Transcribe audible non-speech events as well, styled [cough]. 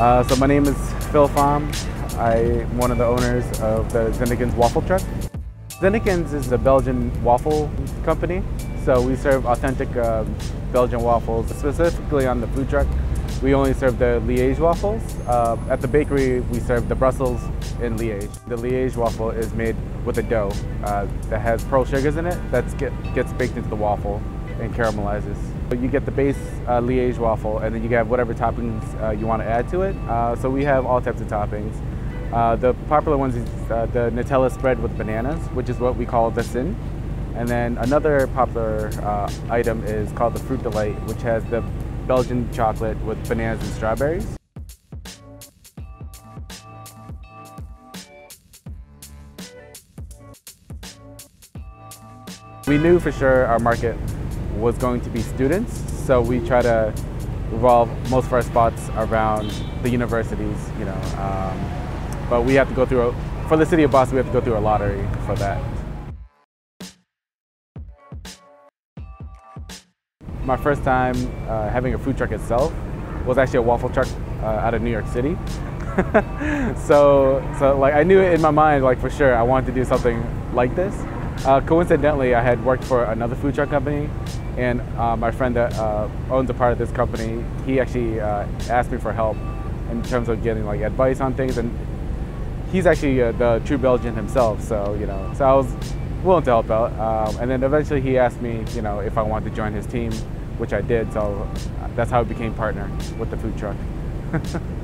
Uh, so my name is Phil Pham. I'm one of the owners of the Zinneken's Waffle Truck. Zinneken's is a Belgian waffle company. So we serve authentic um, Belgian waffles, specifically on the food truck. We only serve the Liège waffles. Uh, at the bakery, we serve the Brussels in Liège. The Liège waffle is made with a dough uh, that has pearl sugars in it that get, gets baked into the waffle and caramelizes. You get the base uh, Liège waffle and then you have whatever toppings uh, you want to add to it. Uh, so we have all types of toppings. Uh, the popular ones is uh, the Nutella spread with bananas, which is what we call the sin. And then another popular uh, item is called the Fruit Delight, which has the Belgian chocolate with bananas and strawberries. We knew for sure our market was going to be students, so we try to revolve most of our spots around the universities, you know. Um, but we have to go through, a, for the city of Boston, we have to go through a lottery for that. My first time uh, having a food truck itself was actually a waffle truck uh, out of New York City. [laughs] so, so like I knew in my mind, like for sure, I wanted to do something like this. Uh, coincidentally, I had worked for another food truck company, and uh, my friend that uh, owns a part of this company, he actually uh, asked me for help in terms of getting like advice on things, and he's actually uh, the true Belgian himself, so you know, so I was willing to help out. Um, and then eventually he asked me, you know, if I wanted to join his team, which I did. So that's how I became partner with the food truck. [laughs]